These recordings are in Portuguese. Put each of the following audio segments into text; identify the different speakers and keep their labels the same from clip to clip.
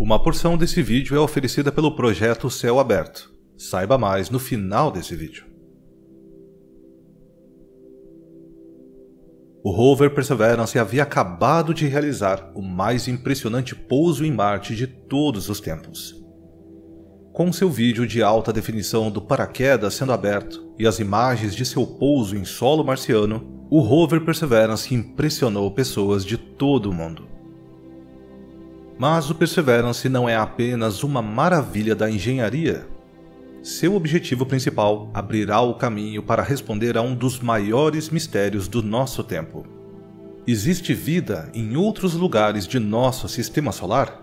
Speaker 1: Uma porção desse vídeo é oferecida pelo projeto Céu Aberto. Saiba mais no final desse vídeo. O rover Perseverance havia acabado de realizar o mais impressionante pouso em Marte de todos os tempos. Com seu vídeo de alta definição do paraquedas sendo aberto e as imagens de seu pouso em solo marciano, o rover Perseverance impressionou pessoas de todo o mundo. Mas o Perseverance não é apenas uma maravilha da engenharia. Seu objetivo principal abrirá o caminho para responder a um dos maiores mistérios do nosso tempo. Existe vida em outros lugares de nosso sistema solar?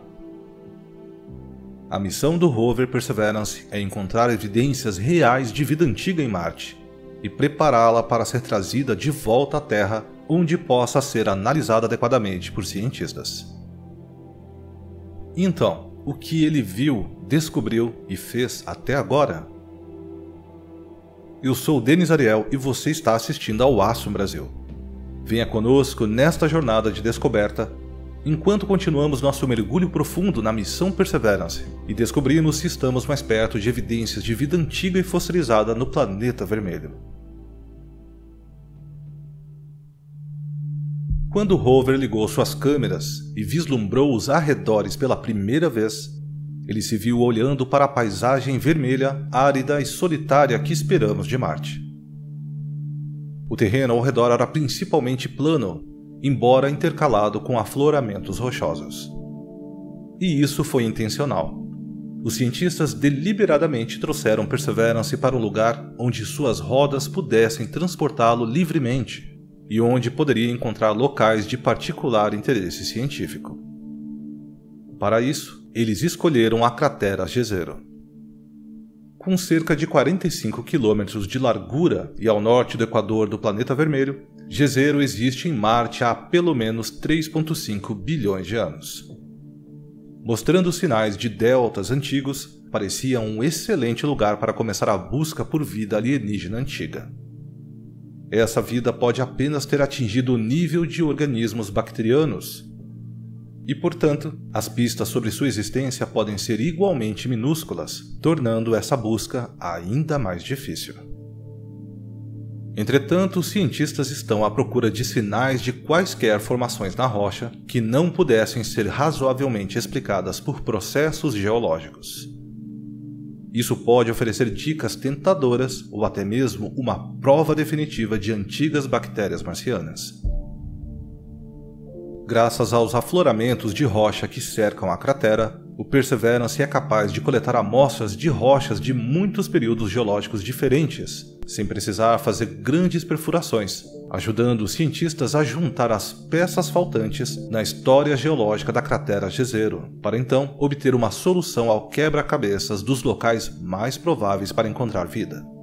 Speaker 1: A missão do rover Perseverance é encontrar evidências reais de vida antiga em Marte e prepará-la para ser trazida de volta à Terra, onde possa ser analisada adequadamente por cientistas. Então, o que ele viu, descobriu e fez até agora? Eu sou Denis Ariel e você está assistindo ao Aço Brasil. Venha conosco nesta jornada de descoberta enquanto continuamos nosso mergulho profundo na missão Perseverance e descobrimos se estamos mais perto de evidências de vida antiga e fossilizada no planeta vermelho. Quando rover ligou suas câmeras e vislumbrou os arredores pela primeira vez, ele se viu olhando para a paisagem vermelha, árida e solitária que esperamos de Marte. O terreno ao redor era principalmente plano, embora intercalado com afloramentos rochosos. E isso foi intencional. Os cientistas deliberadamente trouxeram Perseverance para um lugar onde suas rodas pudessem transportá-lo livremente e onde poderia encontrar locais de particular interesse científico. Para isso, eles escolheram a cratera Jezero. Com cerca de 45 quilômetros de largura e ao norte do equador do planeta vermelho, Jezero existe em Marte há pelo menos 3,5 bilhões de anos. Mostrando sinais de deltas antigos, parecia um excelente lugar para começar a busca por vida alienígena antiga. Essa vida pode apenas ter atingido o nível de organismos bacterianos. E, portanto, as pistas sobre sua existência podem ser igualmente minúsculas, tornando essa busca ainda mais difícil. Entretanto, os cientistas estão à procura de sinais de quaisquer formações na rocha que não pudessem ser razoavelmente explicadas por processos geológicos. Isso pode oferecer dicas tentadoras ou até mesmo uma prova definitiva de antigas bactérias marcianas. Graças aos afloramentos de rocha que cercam a cratera, o Perseverance é capaz de coletar amostras de rochas de muitos períodos geológicos diferentes, sem precisar fazer grandes perfurações, ajudando os cientistas a juntar as peças faltantes na história geológica da cratera Jezero, para então obter uma solução ao quebra-cabeças dos locais mais prováveis para encontrar vida.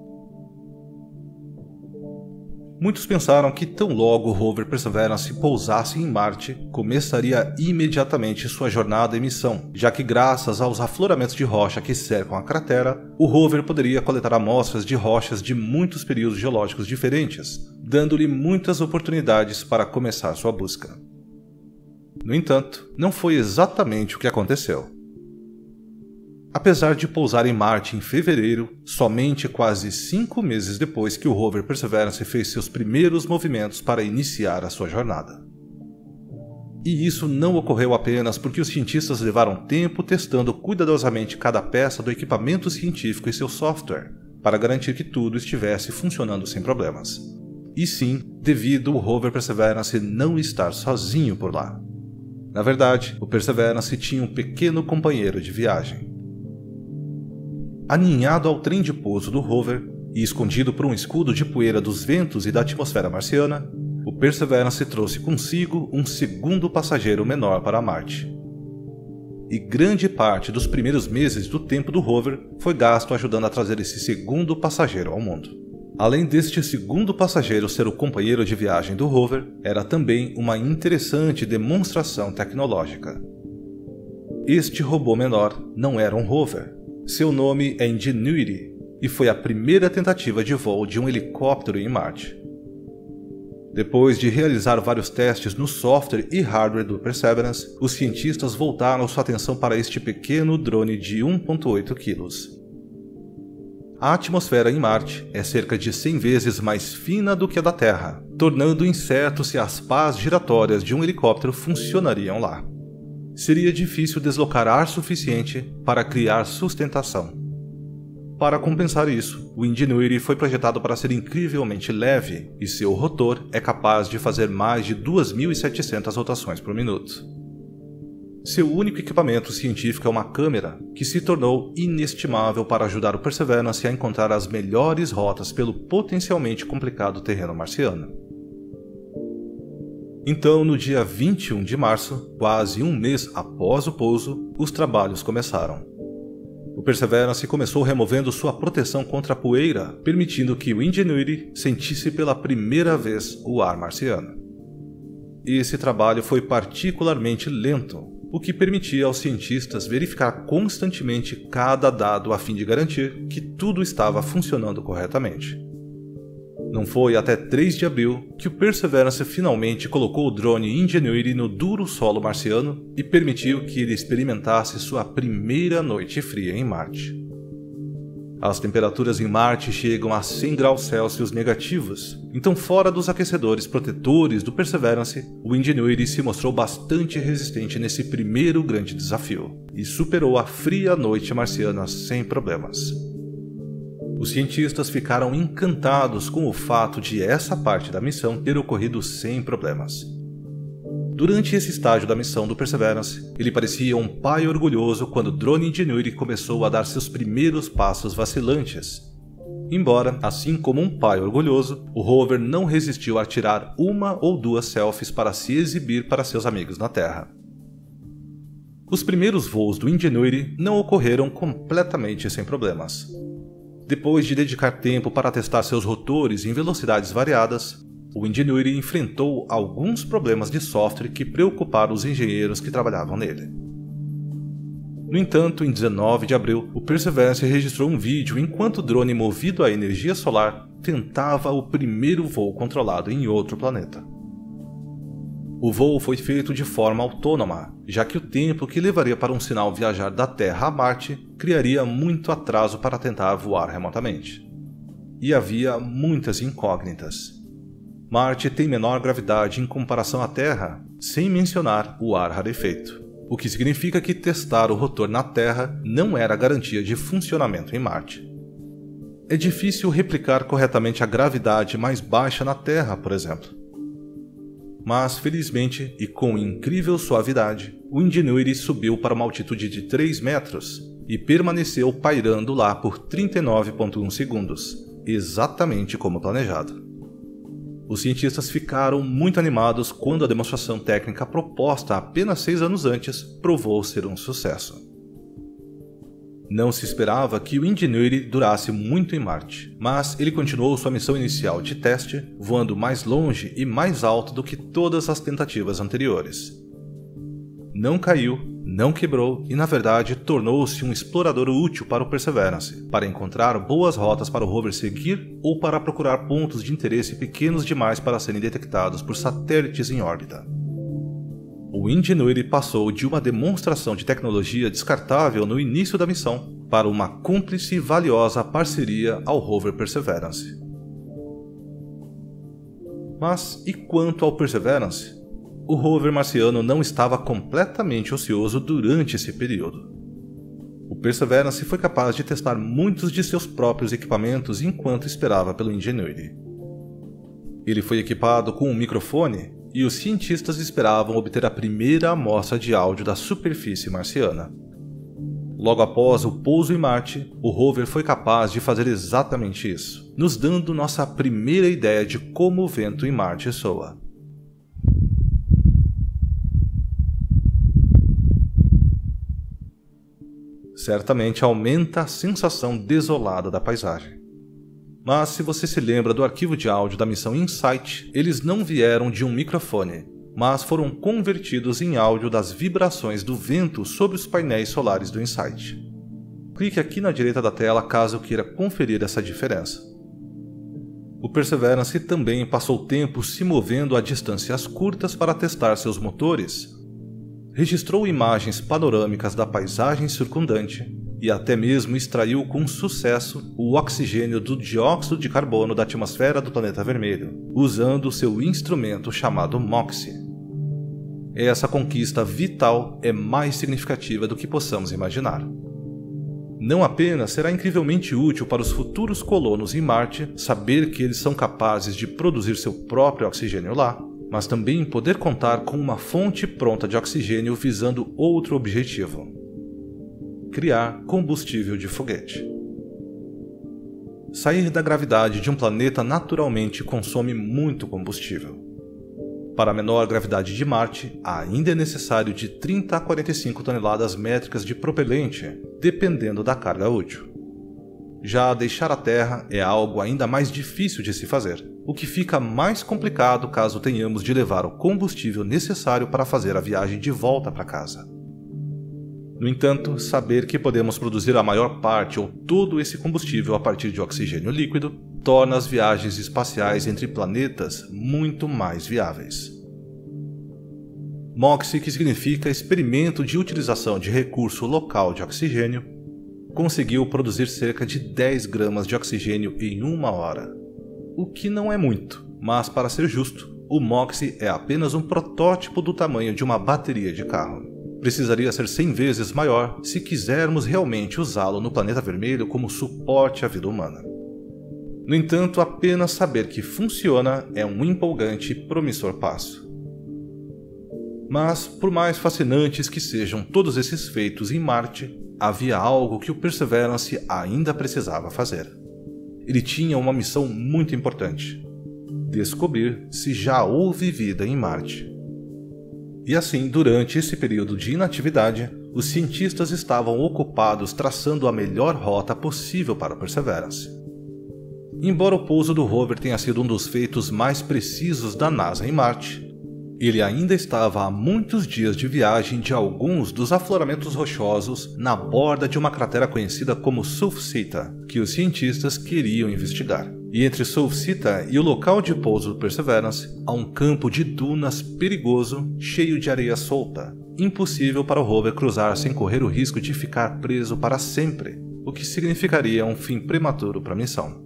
Speaker 1: Muitos pensaram que tão logo o rover Perseverance pousasse em Marte, começaria imediatamente sua jornada em missão, já que graças aos afloramentos de rocha que cercam a cratera, o rover poderia coletar amostras de rochas de muitos períodos geológicos diferentes, dando-lhe muitas oportunidades para começar sua busca. No entanto, não foi exatamente o que aconteceu. Apesar de pousar em Marte em fevereiro, somente quase cinco meses depois que o rover Perseverance fez seus primeiros movimentos para iniciar a sua jornada. E isso não ocorreu apenas porque os cientistas levaram tempo testando cuidadosamente cada peça do equipamento científico e seu software, para garantir que tudo estivesse funcionando sem problemas. E sim, devido ao rover Perseverance não estar sozinho por lá. Na verdade, o Perseverance tinha um pequeno companheiro de viagem, Aninhado ao trem de pouso do rover e escondido por um escudo de poeira dos ventos e da atmosfera marciana, o Perseverance trouxe consigo um segundo passageiro menor para Marte. E grande parte dos primeiros meses do tempo do rover foi gasto ajudando a trazer esse segundo passageiro ao mundo. Além deste segundo passageiro ser o companheiro de viagem do rover, era também uma interessante demonstração tecnológica. Este robô menor não era um rover, seu nome é Ingenuity e foi a primeira tentativa de voo de um helicóptero em Marte. Depois de realizar vários testes no software e hardware do Perseverance, os cientistas voltaram sua atenção para este pequeno drone de 1,8 kg. A atmosfera em Marte é cerca de 100 vezes mais fina do que a da Terra, tornando incerto se as pás giratórias de um helicóptero funcionariam lá. Seria difícil deslocar ar suficiente para criar sustentação. Para compensar isso, o Ingenuity foi projetado para ser incrivelmente leve e seu rotor é capaz de fazer mais de 2.700 rotações por minuto. Seu único equipamento científico é uma câmera que se tornou inestimável para ajudar o Perseverance a encontrar as melhores rotas pelo potencialmente complicado terreno marciano. Então, no dia 21 de março, quase um mês após o pouso, os trabalhos começaram. O Perseverance começou removendo sua proteção contra a poeira, permitindo que o Ingenuity sentisse pela primeira vez o ar marciano. Esse trabalho foi particularmente lento, o que permitia aos cientistas verificar constantemente cada dado a fim de garantir que tudo estava funcionando corretamente. Não foi até 3 de abril que o Perseverance finalmente colocou o drone Ingenuity no duro solo marciano e permitiu que ele experimentasse sua primeira noite fria em Marte. As temperaturas em Marte chegam a 100 graus Celsius negativos, então, fora dos aquecedores protetores do Perseverance, o Ingenuity se mostrou bastante resistente nesse primeiro grande desafio e superou a fria noite marciana sem problemas. Os cientistas ficaram encantados com o fato de essa parte da missão ter ocorrido sem problemas. Durante esse estágio da missão do Perseverance, ele parecia um pai orgulhoso quando Drone Ingenuity começou a dar seus primeiros passos vacilantes. Embora, assim como um pai orgulhoso, o rover não resistiu a tirar uma ou duas selfies para se exibir para seus amigos na Terra. Os primeiros voos do Ingenuity não ocorreram completamente sem problemas. Depois de dedicar tempo para testar seus rotores em velocidades variadas, o Ingenuity enfrentou alguns problemas de software que preocuparam os engenheiros que trabalhavam nele. No entanto, em 19 de abril, o Perseverance registrou um vídeo enquanto o drone movido a energia solar tentava o primeiro voo controlado em outro planeta. O voo foi feito de forma autônoma, já que o tempo que levaria para um sinal viajar da Terra a Marte criaria muito atraso para tentar voar remotamente. E havia muitas incógnitas. Marte tem menor gravidade em comparação à Terra, sem mencionar o ar rarefeito, o que significa que testar o rotor na Terra não era garantia de funcionamento em Marte. É difícil replicar corretamente a gravidade mais baixa na Terra, por exemplo. Mas, felizmente e com incrível suavidade, o Ingenuity subiu para uma altitude de 3 metros e permaneceu pairando lá por 39,1 segundos, exatamente como planejado. Os cientistas ficaram muito animados quando a demonstração técnica proposta apenas seis anos antes provou ser um sucesso. Não se esperava que o Ingenuity durasse muito em Marte, mas ele continuou sua missão inicial de teste, voando mais longe e mais alto do que todas as tentativas anteriores. Não caiu não quebrou e, na verdade, tornou-se um explorador útil para o Perseverance, para encontrar boas rotas para o rover seguir ou para procurar pontos de interesse pequenos demais para serem detectados por satélites em órbita. O Ingenuity passou de uma demonstração de tecnologia descartável no início da missão para uma cúmplice e valiosa parceria ao rover Perseverance. Mas e quanto ao Perseverance? o rover marciano não estava completamente ocioso durante esse período. O Perseverance foi capaz de testar muitos de seus próprios equipamentos enquanto esperava pelo Ingenuity. Ele foi equipado com um microfone e os cientistas esperavam obter a primeira amostra de áudio da superfície marciana. Logo após o pouso em Marte, o rover foi capaz de fazer exatamente isso, nos dando nossa primeira ideia de como o vento em Marte soa. certamente aumenta a sensação desolada da paisagem. Mas se você se lembra do arquivo de áudio da missão Insight, eles não vieram de um microfone, mas foram convertidos em áudio das vibrações do vento sobre os painéis solares do Insight. Clique aqui na direita da tela caso queira conferir essa diferença. o Perseverance também passou tempo se movendo a distâncias curtas para testar seus motores. Registrou imagens panorâmicas da paisagem circundante e até mesmo extraiu com sucesso o oxigênio do dióxido de carbono da atmosfera do planeta vermelho, usando seu instrumento chamado MOXIE. Essa conquista vital é mais significativa do que possamos imaginar. Não apenas será incrivelmente útil para os futuros colonos em Marte saber que eles são capazes de produzir seu próprio oxigênio lá, mas também poder contar com uma fonte pronta de oxigênio visando outro objetivo: criar combustível de foguete. Sair da gravidade de um planeta naturalmente consome muito combustível. Para a menor gravidade de Marte, ainda é necessário de 30 a 45 toneladas métricas de propelente, dependendo da carga útil. Já deixar a Terra é algo ainda mais difícil de se fazer, o que fica mais complicado caso tenhamos de levar o combustível necessário para fazer a viagem de volta para casa. No entanto, saber que podemos produzir a maior parte ou todo esse combustível a partir de oxigênio líquido torna as viagens espaciais entre planetas muito mais viáveis. MOXIE, que significa Experimento de Utilização de Recurso Local de Oxigênio, conseguiu produzir cerca de 10 gramas de oxigênio em uma hora. O que não é muito, mas para ser justo, o MOXIE é apenas um protótipo do tamanho de uma bateria de carro precisaria ser 100 vezes maior se quisermos realmente usá-lo no planeta vermelho como suporte à vida humana. No entanto, apenas saber que funciona é um empolgante e promissor passo. Mas, por mais fascinantes que sejam todos esses feitos em Marte, havia algo que o Perseverance ainda precisava fazer. Ele tinha uma missão muito importante: descobrir se já houve vida em Marte. E assim, durante esse período de inatividade, os cientistas estavam ocupados traçando a melhor rota possível para Perseverance. Embora o pouso do rover tenha sido um dos feitos mais precisos da NASA em Marte, ele ainda estava a muitos dias de viagem de alguns dos afloramentos rochosos na borda de uma cratera conhecida como Sulfsita, que os cientistas queriam investigar. E entre Sulfsita e o local de pouso do Perseverance há um campo de dunas perigoso, cheio de areia solta, impossível para o rover cruzar sem correr o risco de ficar preso para sempre, o que significaria um fim prematuro para a missão.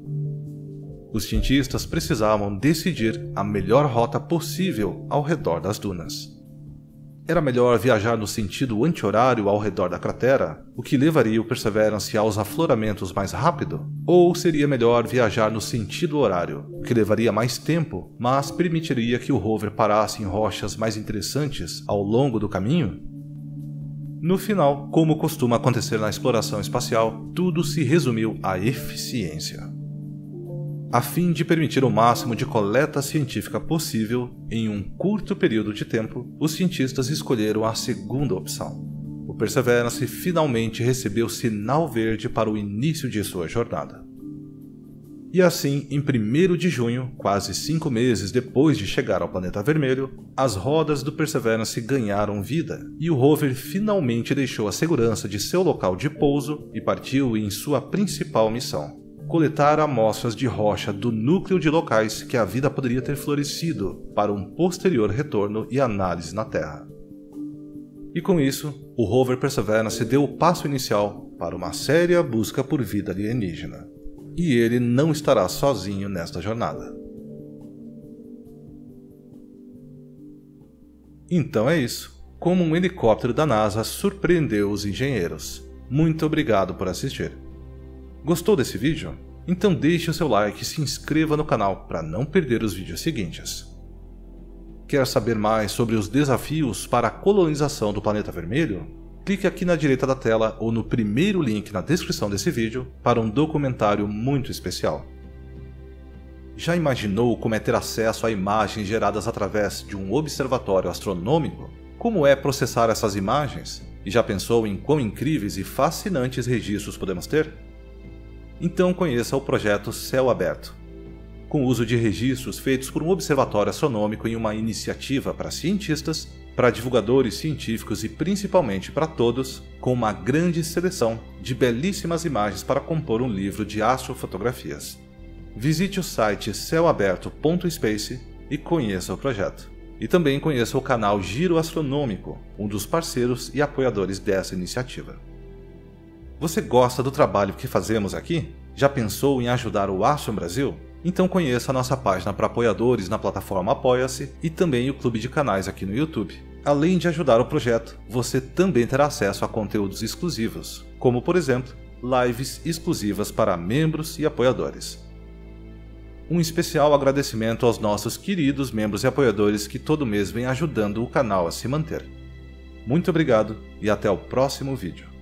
Speaker 1: Os cientistas precisavam decidir a melhor rota possível ao redor das dunas. Era melhor viajar no sentido anti-horário ao redor da cratera, o que levaria o Perseverance aos afloramentos mais rápido? Ou seria melhor viajar no sentido horário, o que levaria mais tempo, mas permitiria que o rover parasse em rochas mais interessantes ao longo do caminho? No final, como costuma acontecer na exploração espacial, tudo se resumiu à eficiência a fim de permitir o máximo de coleta científica possível em um curto período de tempo, os cientistas escolheram a segunda opção. O Perseverance finalmente recebeu sinal verde para o início de sua jornada. E assim, em 1 de junho, quase cinco meses depois de chegar ao planeta vermelho, as rodas do Perseverance ganharam vida e o rover finalmente deixou a segurança de seu local de pouso e partiu em sua principal missão, coletar amostras de rocha do núcleo de locais que a vida poderia ter florescido para um posterior retorno e análise na Terra. E com isso, o rover Perseverance deu o passo inicial para uma séria busca por vida alienígena. E ele não estará sozinho nesta jornada. Então é isso. Como um helicóptero da NASA surpreendeu os engenheiros. Muito obrigado por assistir. Gostou desse vídeo? Então deixe o seu like e se inscreva no canal para não perder os vídeos seguintes. Quer saber mais sobre os desafios para a colonização do planeta vermelho? Clique aqui na direita da tela ou no primeiro link na descrição desse vídeo para um documentário muito especial. Já imaginou como é ter acesso a imagens geradas através de um observatório astronômico? Como é processar essas imagens? E já pensou em quão incríveis e fascinantes registros podemos ter? Então conheça o projeto Céu Aberto. Com o uso de registros feitos por um observatório astronômico em uma iniciativa para cientistas, para divulgadores científicos e principalmente para todos, com uma grande seleção de belíssimas imagens para compor um livro de astrofotografias. Visite o site céuaberto.space e conheça o projeto. E também conheça o canal Giro Astronômico, um dos parceiros e apoiadores dessa iniciativa. Você gosta do trabalho que fazemos aqui? Já pensou em ajudar o Astro Brasil? Então conheça a nossa página para apoiadores na plataforma Apoia-se e também o clube de canais aqui no YouTube. Além de ajudar o projeto, você também terá acesso a conteúdos exclusivos, como por exemplo, lives exclusivas para membros e apoiadores. Um especial agradecimento aos nossos queridos membros e apoiadores que todo mês vêm ajudando o canal a se manter. Muito obrigado e até o próximo vídeo.